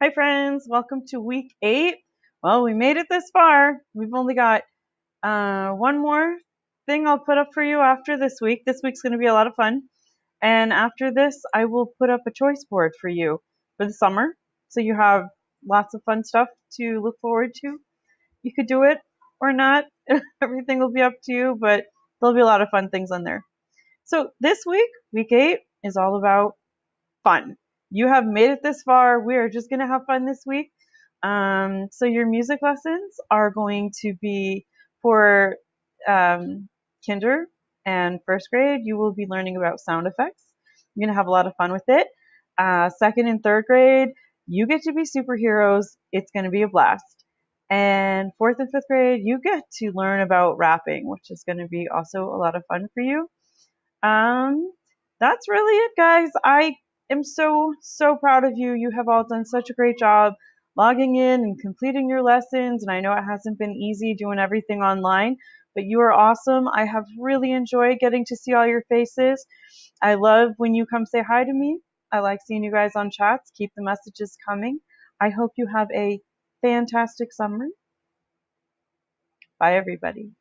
Hi, friends. Welcome to week eight. Well, we made it this far. We've only got uh, one more thing I'll put up for you after this week. This week's going to be a lot of fun. And after this, I will put up a choice board for you for the summer. So you have lots of fun stuff to look forward to. You could do it or not. Everything will be up to you, but there'll be a lot of fun things on there. So this week, week eight, is all about fun. You have made it this far. We are just going to have fun this week. Um, so your music lessons are going to be for um, kinder and first grade. You will be learning about sound effects. You're going to have a lot of fun with it. Uh, second and third grade, you get to be superheroes. It's going to be a blast. And fourth and fifth grade, you get to learn about rapping, which is going to be also a lot of fun for you. Um, that's really it, guys. I am so, so proud of you. You have all done such a great job logging in and completing your lessons. And I know it hasn't been easy doing everything online, but you are awesome. I have really enjoyed getting to see all your faces. I love when you come say hi to me. I like seeing you guys on chats. Keep the messages coming. I hope you have a fantastic summer. Bye, everybody.